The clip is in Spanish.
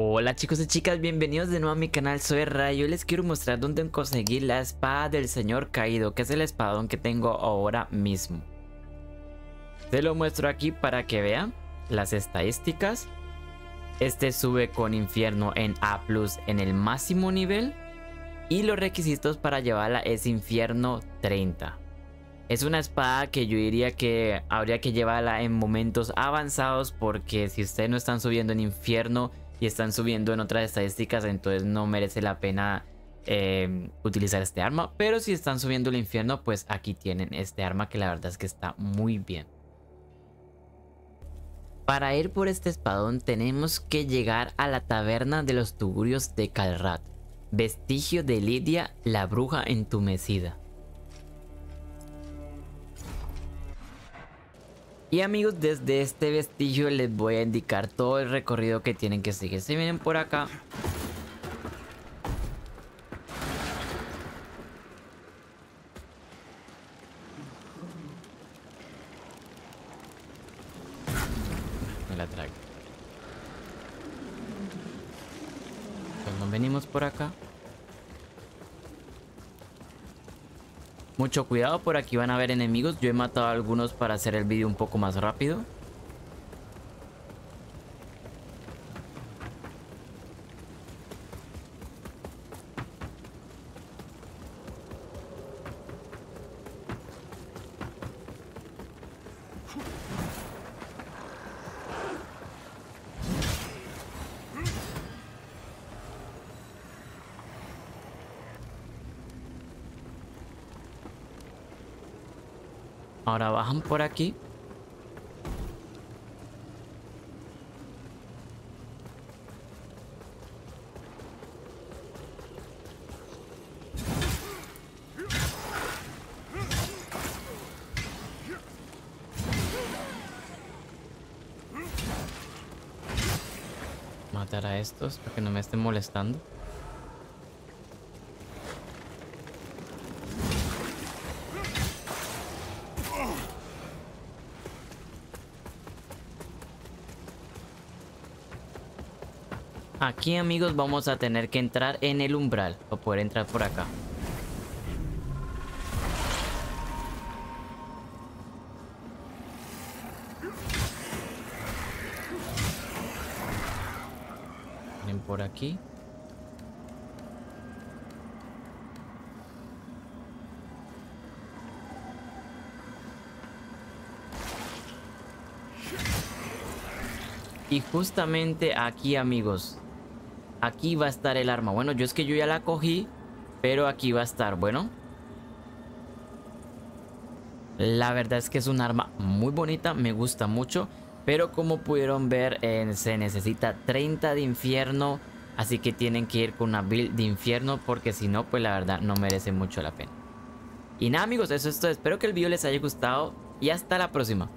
Hola chicos y chicas, bienvenidos de nuevo a mi canal, soy Ray. Hoy les quiero mostrar dónde conseguir la espada del señor caído, que es el espadón que tengo ahora mismo. Te lo muestro aquí para que vean las estadísticas. Este sube con infierno en A+, en el máximo nivel. Y los requisitos para llevarla es infierno 30. Es una espada que yo diría que habría que llevarla en momentos avanzados porque si ustedes no están subiendo en infierno y están subiendo en otras estadísticas, entonces no merece la pena eh, utilizar este arma. Pero si están subiendo el infierno, pues aquí tienen este arma que la verdad es que está muy bien. Para ir por este espadón tenemos que llegar a la taberna de los tugurios de Calrat. Vestigio de Lidia, la bruja entumecida. Y amigos, desde este vestigio les voy a indicar todo el recorrido que tienen que seguir. Si vienen por acá. Me la traigo. Venimos por acá. Mucho cuidado, por aquí van a haber enemigos. Yo he matado a algunos para hacer el vídeo un poco más rápido. Ahora bajan por aquí. Matar a estos para que no me estén molestando. Aquí amigos vamos a tener que entrar en el umbral para poder entrar por acá. Ven por aquí. Y justamente aquí amigos Aquí va a estar el arma. Bueno, yo es que yo ya la cogí. Pero aquí va a estar, bueno. La verdad es que es un arma muy bonita. Me gusta mucho. Pero como pudieron ver, se necesita 30 de infierno. Así que tienen que ir con una build de infierno. Porque si no, pues la verdad no merece mucho la pena. Y nada amigos, eso es todo. Espero que el video les haya gustado. Y hasta la próxima.